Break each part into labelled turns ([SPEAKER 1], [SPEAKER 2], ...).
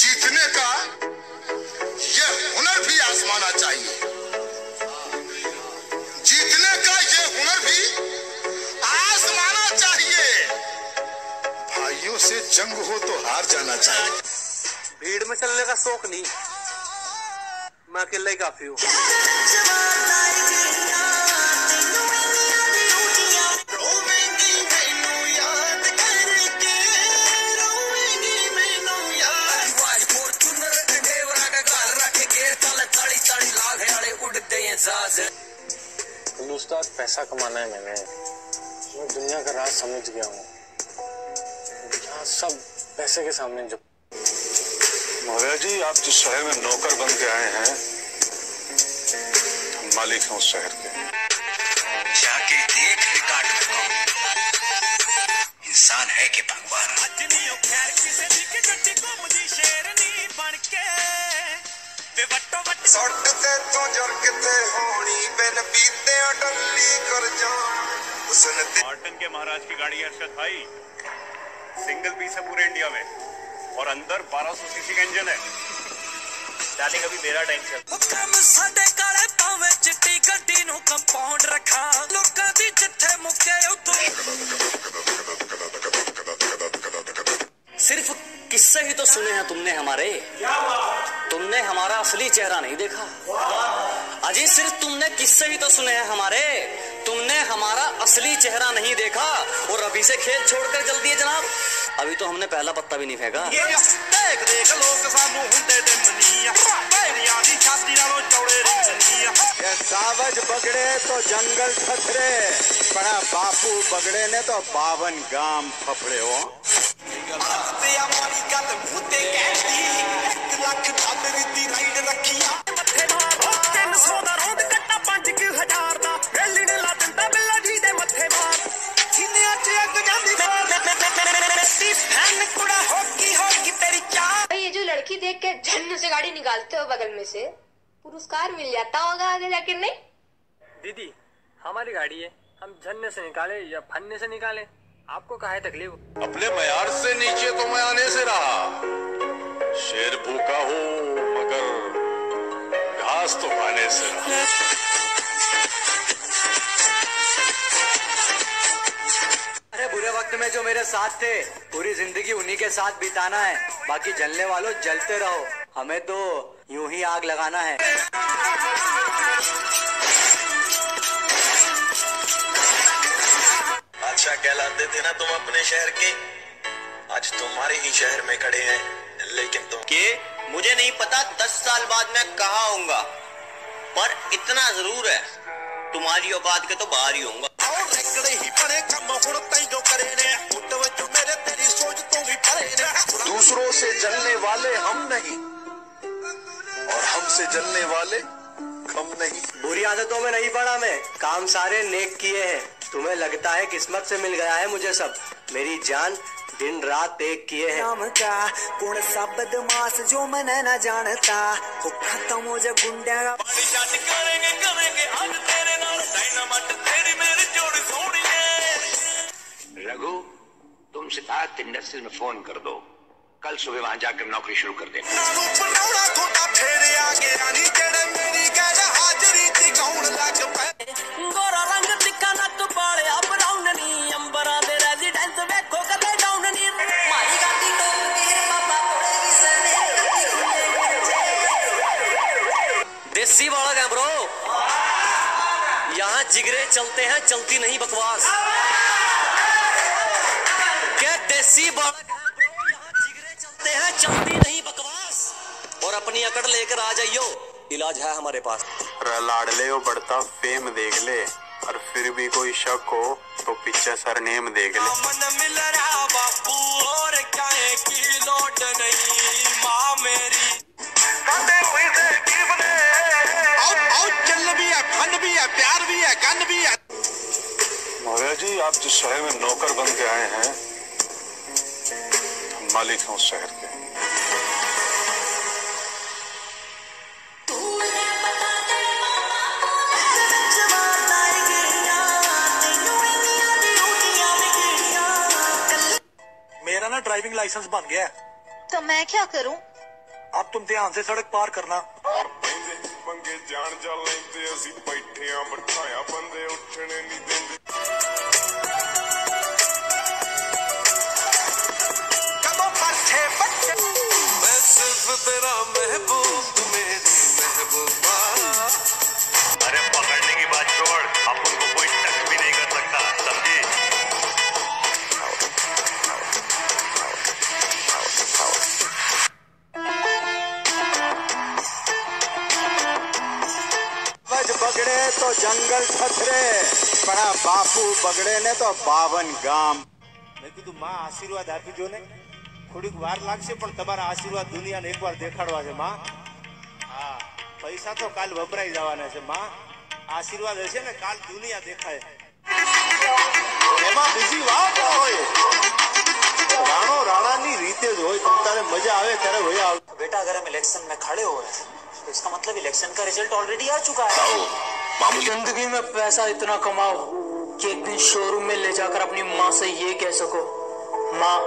[SPEAKER 1] जीतने का ये हुनर भी आजमाना चाहिए। जीतने का ये हुनर भी आजमाना चाहिए। भाइयों से जंग हो तो हार जाना चाहिए।
[SPEAKER 2] भीड़ में चलने का शौक नहीं मैं अकेला ही काफ़ी हूँ।
[SPEAKER 3] उस्ताद पैसा कमाना है मैंने। मैं दुनिया का राज समझ गया हूँ। यहाँ सब पैसे के सामने जो
[SPEAKER 4] मौर्य जी आप जिस शहर में नौकर बन के आए हैं हम मालिक हैं उस शहर के
[SPEAKER 5] जाके देख रिकॉर्ड में कौन इंसान है कि भगवान
[SPEAKER 6] ਸੱਟ ਤੇ ਤੋਂ ਜਰ ਕਿਤੇ ਹੋਣੀ ਬਿਨ ਪੀਤਿਆਂ ਡੱਲੀ ਕਰ ਜਾਣ ਹੁਸਨ ਤੇ
[SPEAKER 7] मार्टन के महाराज की गाड़ी है अरशद भाई सिंगल पीस है पूरे इंडिया में और अंदर 1200 सीसी का इंजन है स्टार्टिंग अभी मेरा टाइम चल
[SPEAKER 8] ਕੰਮ ਸਾਡੇ ਕਾਲੇ ਪਾਵੇਂ ਚਿੱਟੀ ਗੱਡੀ ਨੂੰ ਕੰਪਾਊਂਡ ਰੱਖਾਂ ਲੋਕਾਂ ਦੀ ਜਿੱਥੇ ਮੁੱਕੇ ਉਤੋਂ
[SPEAKER 9] सिर्फ किस्से ही तो सुने हैं तुमने हमारे तुमने हमारा असली चेहरा नहीं देखा अजी सिर्फ तुमने किस्से ही तो सुने हैं हमारे तुमने हमारा असली चेहरा नहीं देखा और अभी से खेल छोड़कर जल दिए जनाब। अभी तो हमने पहला पत्ता भी नहीं फेंका।
[SPEAKER 8] देख देख लोग सानू हुंदे दी छाती चौड़े
[SPEAKER 2] ये सावज बगड़े तो जंगल खतरे बड़ा बापू बगड़े ने तो बावन गाम फपड़े हो।
[SPEAKER 10] गाड़ी निकालते हो बगल में से पुरस्कार मिल जाता होगा आगे जाके नहीं?
[SPEAKER 3] दीदी हमारी गाड़ी है। हम झन्ने से निकाले या फन्ने से निकाले आपको कहा है तकलीफ़?
[SPEAKER 4] अपने मयार से नीचे तो मैं आने से रहा। शेर भूखा हो मगर घास तो खाने से रहा।
[SPEAKER 2] अरे बुरे वक्त में जो मेरे साथ थे पूरी ज़िंदगी उन्हीं के साथ बिताना है। बाकी जलने वालों जलते रहो। हमें तो यूँ ही आग लगाना है।
[SPEAKER 6] अच्छा कहलाते थे ना तुम अपने शहर के। आज तुम्हारे ही शहर में खड़े हैं लेकिन तुम
[SPEAKER 5] के? मुझे नहीं पता दस साल बाद मैं कहा होऊँगा। पर इतना ज़रूर है। तुम्हारी औकात के तो बाहर ही होऊँगा।
[SPEAKER 1] दूसरों से जलने वाले हम नहीं। से जलने वाले कम नहीं।
[SPEAKER 2] बुरी आदतों में नहीं पड़ा मैं। काम सारे नेक किए हैं। तुम्हें लगता है किस्मत से मिल गया है मुझे सब। मेरी जान दिन रात एक किए हैं।
[SPEAKER 8] नाम का कौन सा बदमाश जो मन न जानता। वो खत्म हो जाए गुंडे
[SPEAKER 6] करेंगे करेंगे आज तेरे नाल। डायनामाइट तेरी मेरी जोड़ी सोनी है।
[SPEAKER 5] रघु तुम सिद्धार्थ इंडस्ट्री में फ़ोन कर दो। कल सुबह वहाँ जाकर नौकरी शुरू कर देना।
[SPEAKER 9] देसी वाला है ब्रो। यहाँ जिगरे चलते हैं चलती नहीं बकवास। क्या देसी बालक चलती नहीं बकवास। और अपनी अकड़ लेकर आ जाइयो। इलाज है हमारे पास।
[SPEAKER 2] लाड ले बढ़ता फेम देख ले। और फिर भी कोई शक हो तो पीछे सर नेम देख ले।
[SPEAKER 6] मन मिल रहा बापू और काहे की लोट नहीं माँ
[SPEAKER 4] मेरी। जी आप जिस शहर में नौकर बन के आए हैं मालिक हूँ शहर के।
[SPEAKER 11] ड्राइविंग लाइसेंस बन गया है
[SPEAKER 10] तो मैं क्या करूं
[SPEAKER 11] अब तुम ध्यान से सड़क पार करना
[SPEAKER 12] ਪੰਗੇ ਜਾਣ ਜਾ ਲੈਂਦੇ ਅਸੀਂ ਬੈਠਿਆਂ ਬਿਠਾਇਆ ਬੰਦੇ ਉੱਠਣੇ ਨਹੀਂ ਦਿੰਦੇ
[SPEAKER 6] कदों परछे बच्चे मैं सिर्फ तेरा महबूब तू मेरी महबूबा
[SPEAKER 7] अरे पकड़ने
[SPEAKER 2] तो जंगल थथरे પણ આ બાપુ બગડે ને તો બાવન ગામ
[SPEAKER 13] મેં કીધું માં આશીર્વાદ આપી દો ને થોડીક વાર લાગશે પણ તમારા આશીર્વાદ દુનિયાને એકવાર દેખાડવા છે માં હા પૈસા તો કાલ વપરાઈ જવાના છે માં આશીર્વાદ હશે ને કાલ દુનિયા દેખાય એમાં બીજી વાત ના હોય રાણો રાણાની રીતે જ હોય તમ તારે મજા આવે ત્યારે વયા આવે
[SPEAKER 14] बेटा अगर हम इलेक्शन में खड़े हो रहे हैं तो इसका मतलब इलेक्शन का रिजल्ट ऑलरेडी आ चुका है
[SPEAKER 15] ज़िंदगी में पैसा इतना कमाओ कि एक दिन शोरूम में ले जाकर अपनी माँ से ये कह सको, माँ,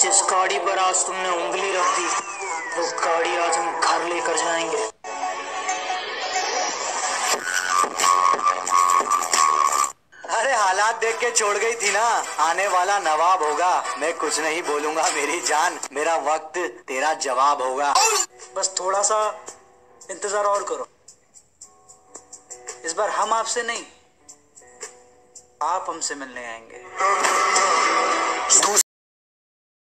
[SPEAKER 15] जिस गाड़ी पर आज तुमने उंगली रख दी, वो गाड़ी आज हम घर लेकर जाएँगे।
[SPEAKER 2] अरे, हालात देख के छोड़ गई थी ना। आने वाला नवाब होगा। मैं कुछ नहीं बोलूँगा, मेरी जान, मेरा वक्त, तेरा जवाब होगा।
[SPEAKER 15] बस थोड़ा सा इंतज़ार और करो। इस बार हम आपसे नहीं आप हमसे मिलने आएँगे।